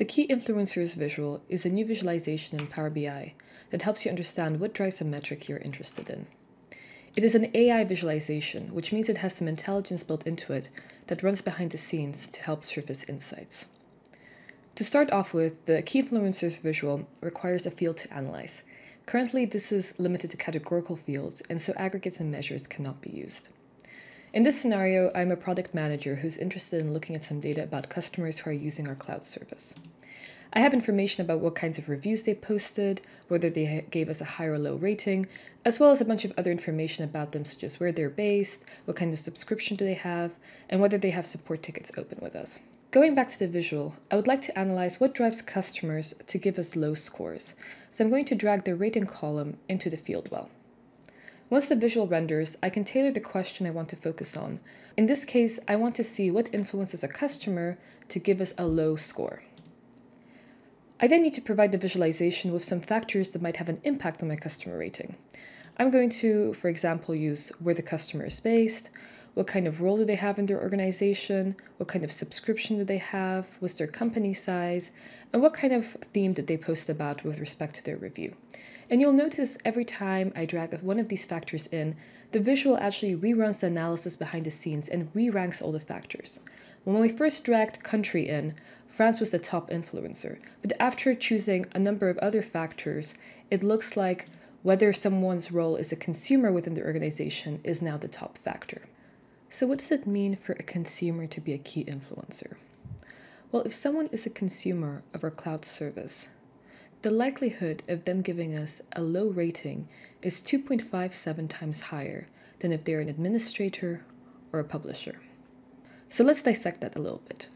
The Key Influencers visual is a new visualization in Power BI that helps you understand what drives a metric you're interested in. It is an AI visualization, which means it has some intelligence built into it that runs behind the scenes to help surface insights. To start off with, the Key Influencers visual requires a field to analyze. Currently, this is limited to categorical fields, and so aggregates and measures cannot be used. In this scenario, I'm a product manager who's interested in looking at some data about customers who are using our cloud service. I have information about what kinds of reviews they posted, whether they gave us a high or low rating, as well as a bunch of other information about them, such as where they're based, what kind of subscription do they have, and whether they have support tickets open with us. Going back to the visual, I would like to analyze what drives customers to give us low scores. So I'm going to drag the rating column into the field well. Once the visual renders, I can tailor the question I want to focus on. In this case, I want to see what influences a customer to give us a low score. I then need to provide the visualization with some factors that might have an impact on my customer rating. I'm going to, for example, use where the customer is based, what kind of role do they have in their organization, what kind of subscription do they have, what's their company size, and what kind of theme did they post about with respect to their review. And you'll notice every time I drag one of these factors in, the visual actually reruns the analysis behind the scenes and re-ranks all the factors. When we first dragged country in, France was the top influencer, but after choosing a number of other factors, it looks like whether someone's role as a consumer within the organization is now the top factor. So, what does it mean for a consumer to be a key influencer? Well, if someone is a consumer of our cloud service, the likelihood of them giving us a low rating is 2.57 times higher than if they're an administrator or a publisher. So let's dissect that a little bit.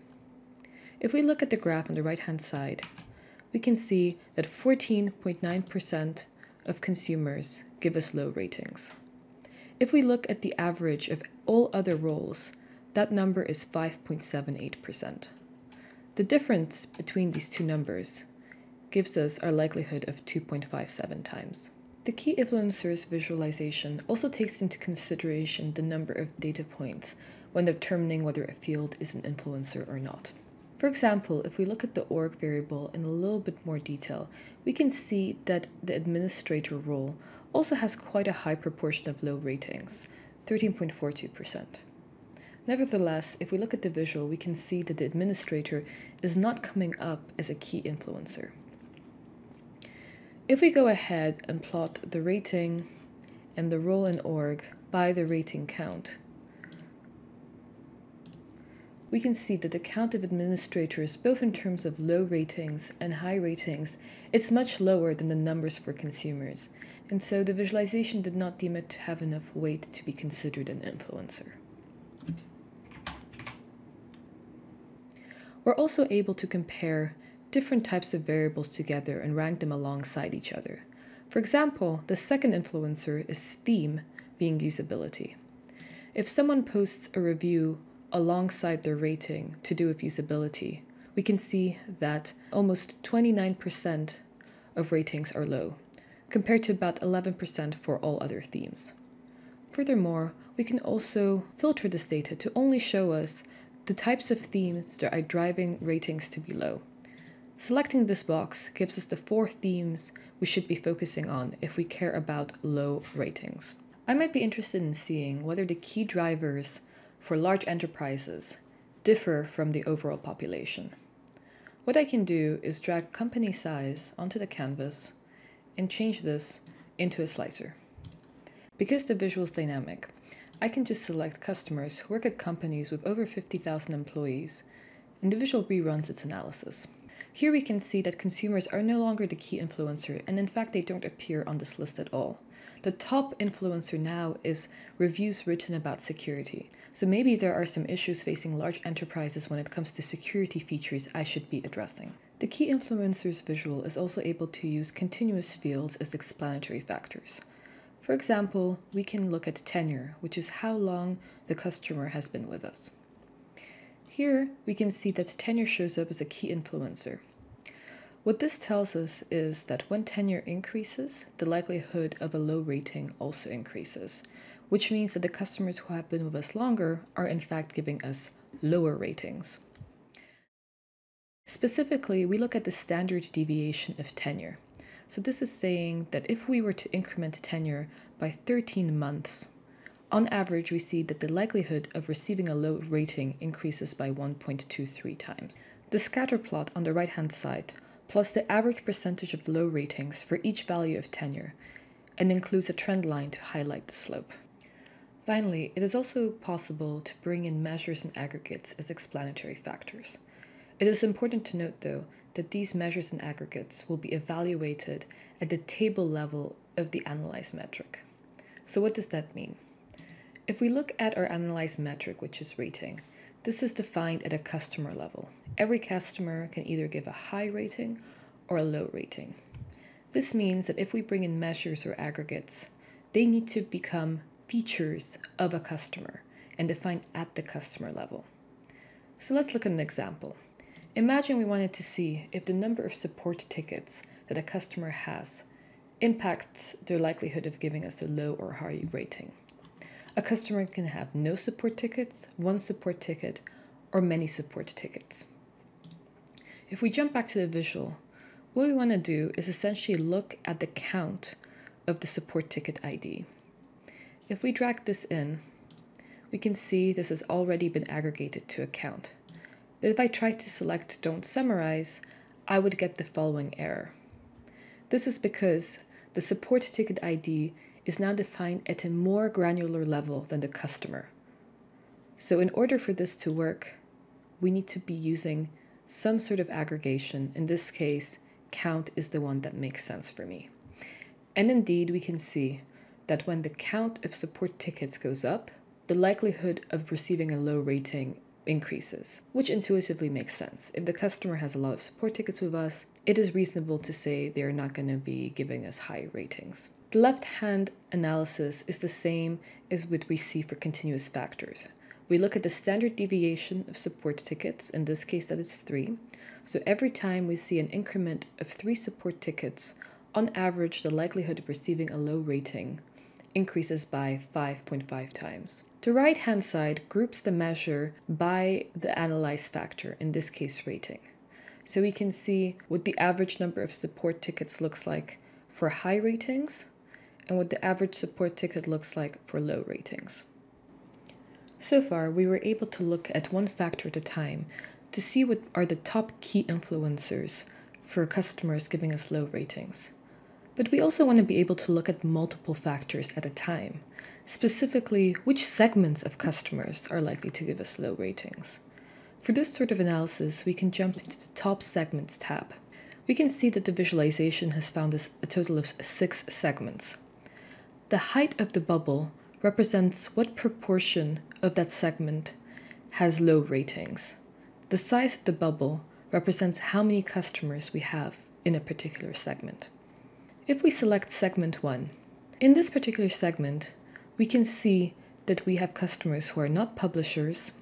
If we look at the graph on the right hand side, we can see that 14.9% of consumers give us low ratings. If we look at the average of all other roles, that number is 5.78%. The difference between these two numbers gives us our likelihood of 2.57 times. The key influencers visualization also takes into consideration the number of data points when determining whether a field is an influencer or not. For example, if we look at the org variable in a little bit more detail, we can see that the administrator role also has quite a high proportion of low ratings, 13.42%. Nevertheless, if we look at the visual, we can see that the administrator is not coming up as a key influencer. If we go ahead and plot the rating and the role in org by the rating count, we can see that the count of administrators, both in terms of low ratings and high ratings, is much lower than the numbers for consumers. And so the visualization did not deem it to have enough weight to be considered an influencer. We're also able to compare different types of variables together and rank them alongside each other. For example, the second influencer is theme being usability. If someone posts a review alongside their rating to do with usability, we can see that almost 29% of ratings are low, compared to about 11% for all other themes. Furthermore, we can also filter this data to only show us the types of themes that are driving ratings to be low. Selecting this box gives us the four themes we should be focusing on if we care about low ratings. I might be interested in seeing whether the key drivers for large enterprises differ from the overall population. What I can do is drag company size onto the canvas and change this into a slicer. Because the visual is dynamic, I can just select customers who work at companies with over 50,000 employees, and the visual reruns its analysis. Here we can see that consumers are no longer the key influencer, and in fact, they don't appear on this list at all. The top influencer now is reviews written about security. So maybe there are some issues facing large enterprises when it comes to security features I should be addressing. The key influencer's visual is also able to use continuous fields as explanatory factors. For example, we can look at tenure, which is how long the customer has been with us. Here, we can see that tenure shows up as a key influencer. What this tells us is that when tenure increases, the likelihood of a low rating also increases, which means that the customers who have been with us longer are in fact giving us lower ratings. Specifically, we look at the standard deviation of tenure. So this is saying that if we were to increment tenure by 13 months, on average, we see that the likelihood of receiving a low rating increases by 1.23 times. The scatter plot on the right-hand side plus the average percentage of low ratings for each value of tenure and includes a trend line to highlight the slope. Finally, it is also possible to bring in measures and aggregates as explanatory factors. It is important to note, though, that these measures and aggregates will be evaluated at the table level of the analyzed metric. So what does that mean? If we look at our analyzed metric, which is rating, this is defined at a customer level. Every customer can either give a high rating or a low rating. This means that if we bring in measures or aggregates, they need to become features of a customer and defined at the customer level. So let's look at an example. Imagine we wanted to see if the number of support tickets that a customer has impacts their likelihood of giving us a low or high rating. A customer can have no support tickets, one support ticket, or many support tickets. If we jump back to the visual, what we want to do is essentially look at the count of the support ticket ID. If we drag this in, we can see this has already been aggregated to a count. But if I try to select Don't Summarize, I would get the following error. This is because the support ticket ID is now defined at a more granular level than the customer. So in order for this to work, we need to be using some sort of aggregation. In this case, count is the one that makes sense for me. And indeed, we can see that when the count of support tickets goes up, the likelihood of receiving a low rating increases, which intuitively makes sense. If the customer has a lot of support tickets with us, it is reasonable to say they're not going to be giving us high ratings. The left-hand analysis is the same as what we see for continuous factors. We look at the standard deviation of support tickets, in this case that is 3. So every time we see an increment of 3 support tickets, on average the likelihood of receiving a low rating increases by 5.5 times. The right hand side groups the measure by the analyzed factor, in this case rating. So we can see what the average number of support tickets looks like for high ratings and what the average support ticket looks like for low ratings. So far, we were able to look at one factor at a time to see what are the top key influencers for customers giving us low ratings. But we also want to be able to look at multiple factors at a time Specifically, which segments of customers are likely to give us low ratings? For this sort of analysis, we can jump into the Top Segments tab. We can see that the visualization has found us a total of six segments. The height of the bubble represents what proportion of that segment has low ratings. The size of the bubble represents how many customers we have in a particular segment. If we select segment 1, in this particular segment, we can see that we have customers who are not publishers,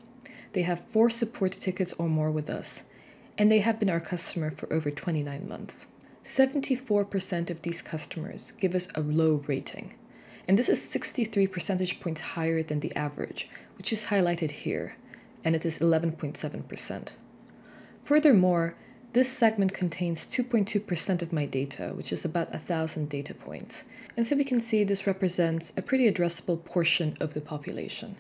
they have four support tickets or more with us, and they have been our customer for over 29 months. 74% of these customers give us a low rating, and this is 63 percentage points higher than the average, which is highlighted here, and it is 11.7%. Furthermore, this segment contains 2.2% of my data, which is about 1,000 data points. And so we can see this represents a pretty addressable portion of the population.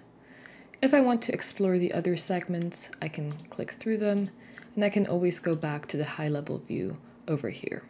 If I want to explore the other segments, I can click through them, and I can always go back to the high-level view over here.